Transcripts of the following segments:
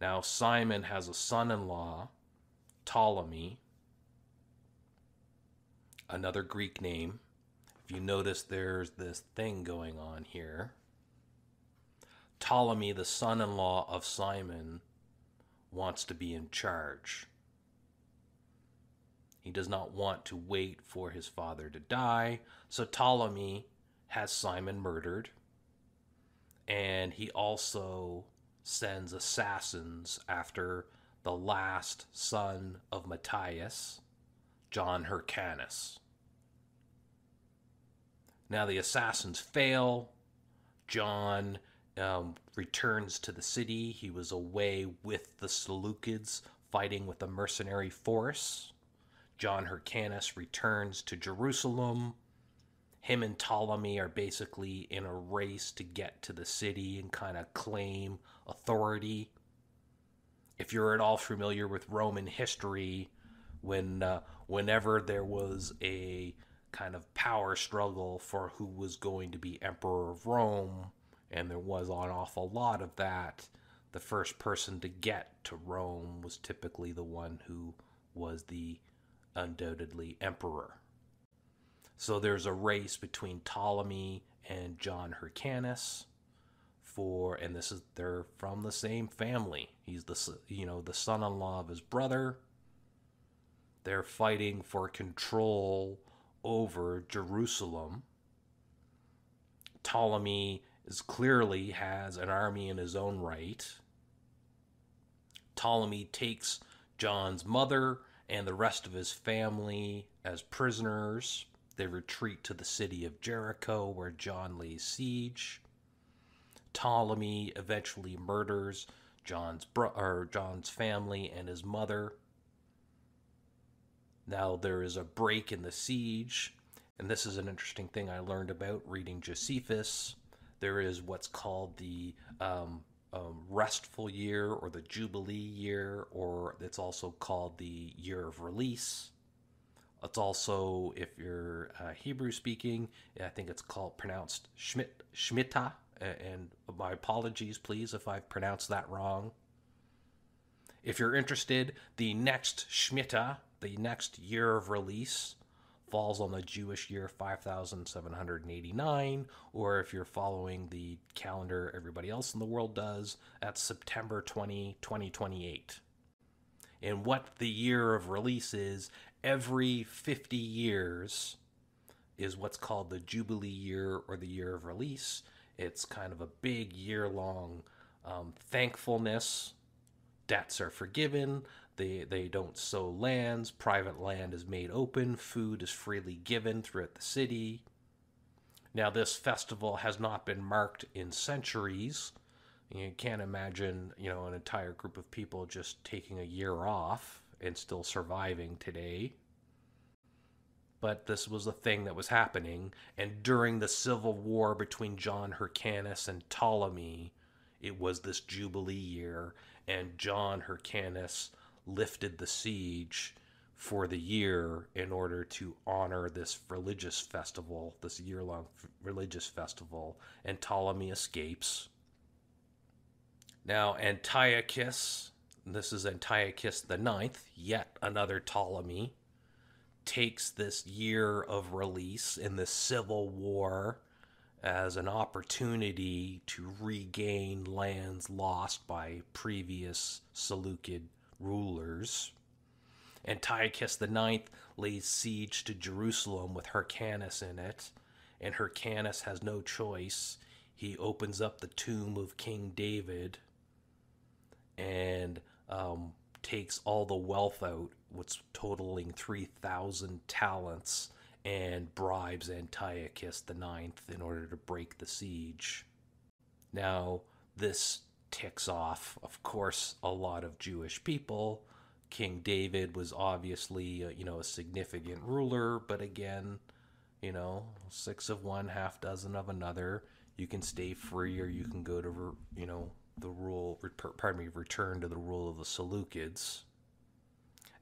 Now, Simon has a son in law, Ptolemy, another Greek name. If you notice, there's this thing going on here. Ptolemy, the son in law of Simon, wants to be in charge. He does not want to wait for his father to die, so Ptolemy has Simon murdered. And he also sends assassins after the last son of Matthias, John Hyrcanus. Now the assassins fail. John um, returns to the city. He was away with the Seleucids fighting with a mercenary force. John Hyrcanus returns to Jerusalem. Him and Ptolemy are basically in a race to get to the city and kind of claim authority. If you're at all familiar with Roman history, when uh, whenever there was a kind of power struggle for who was going to be emperor of Rome, and there was an awful lot of that, the first person to get to Rome was typically the one who was the undoubtedly emperor. So there's a race between Ptolemy and John Hyrcanus for and this is they're from the same family. He's the you know the son-in-law of his brother. They're fighting for control over Jerusalem. Ptolemy is clearly has an army in his own right. Ptolemy takes John's mother and the rest of his family as prisoners. They retreat to the city of Jericho where John lays siege. Ptolemy eventually murders John's bro- or John's family and his mother. Now there is a break in the siege, and this is an interesting thing I learned about reading Josephus. There is what's called the um, um, restful year or the Jubilee year, or it's also called the year of release. It's also, if you're uh, Hebrew speaking, I think it's called pronounced Schmidt, Shemitah. And my apologies, please, if I've pronounced that wrong. If you're interested, the next Shemitah, the next year of release, falls on the Jewish year 5789, or if you're following the calendar everybody else in the world does, that's September 20, 2028. And what the year of release is, every 50 years is what's called the Jubilee year or the year of release. It's kind of a big year long um, thankfulness. Debts are forgiven. They, they don't sow lands. Private land is made open. Food is freely given throughout the city. Now, this festival has not been marked in centuries. You can't imagine, you know, an entire group of people just taking a year off and still surviving today. But this was a thing that was happening. And during the civil war between John Hyrcanus and Ptolemy, it was this Jubilee year. And John Hyrcanus lifted the siege for the year in order to honor this religious festival, this year long f- religious festival, and Ptolemy escapes. Now, Antiochus, this is Antiochus the ninth, yet another Ptolemy, takes this year of release in the civil war as an opportunity to regain lands lost by previous Seleucid rulers. Antiochus IX lays siege to Jerusalem with Hyrcanus in it, and Hyrcanus has no choice. He opens up the tomb of King David and um, takes all the wealth out, what's totaling 3,000 talents, and bribes Antiochus IX in order to break the siege. Now, this ticks off, of course, a lot of Jewish people. King David was obviously, uh, you know, a significant ruler, but again, you know, six of one, half dozen of another. You can stay free, or you can go to, you know, the rule. Pardon me, return to the rule of the Seleucids.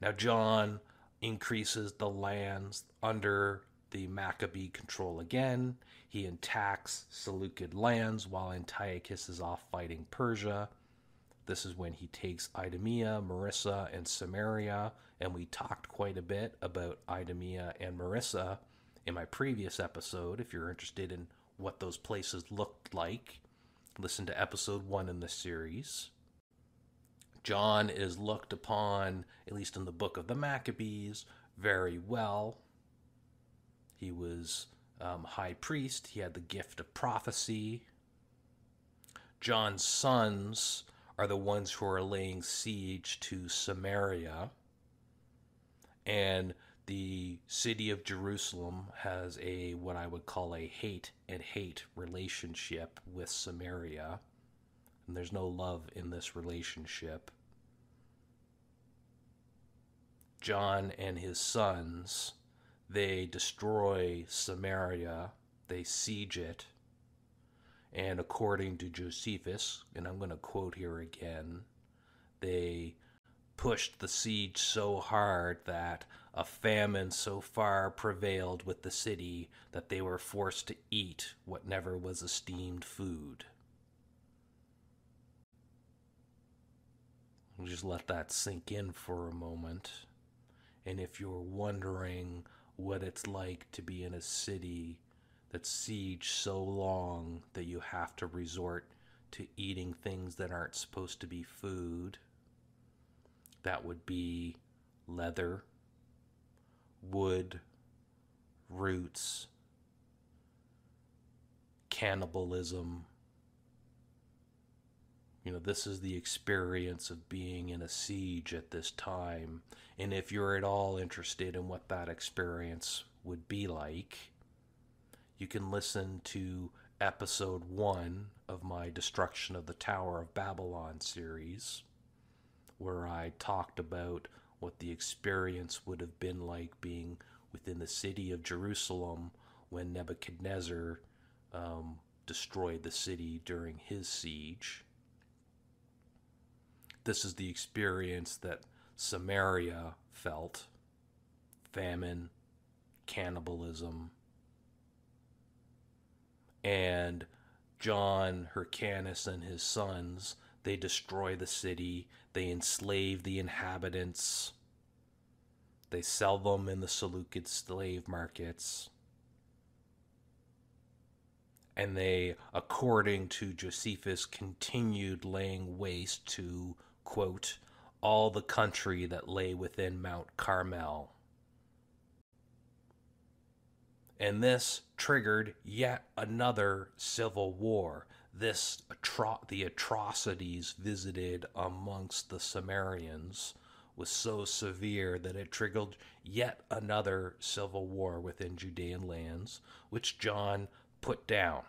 Now, John increases the lands under the Maccabee control again. He attacks Seleucid lands while Antiochus is off fighting Persia. This is when he takes Idumea, Marisa, and Samaria, and we talked quite a bit about Idumea and Marisa in my previous episode. If you're interested in what those places looked like, listen to episode one in the series. John is looked upon, at least in the book of the Maccabees, very well. He was um, high priest, he had the gift of prophecy. John's sons are the ones who are laying siege to Samaria. And the city of Jerusalem has a what I would call a hate and hate relationship with Samaria. And there's no love in this relationship. John and his sons, they destroy Samaria, they siege it, and according to Josephus, and I'm going to quote here again, they pushed the siege so hard that a famine so far prevailed with the city that they were forced to eat what never was esteemed food. Just let that sink in for a moment. And if you're wondering what it's like to be in a city that's siege so long that you have to resort to eating things that aren't supposed to be food. That would be leather, wood, roots, cannibalism. You know, this is the experience of being in a siege at this time. And if you're at all interested in what that experience would be like, you can listen to episode one of my Destruction of the Tower of Babylon series, where I talked about what the experience would have been like being within the city of Jerusalem when Nebuchadnezzar um, destroyed the city during his siege. This is the experience that Samaria felt famine, cannibalism, and John Hyrcanus and his sons, they destroy the city, they enslave the inhabitants, they sell them in the Seleucid slave markets. And they, according to Josephus, continued laying waste to, quote, all the country that lay within Mount Carmel and this triggered yet another civil war. This atro- the atrocities visited amongst the Samaritans was so severe that it triggered yet another civil war within Judean lands, which John put down.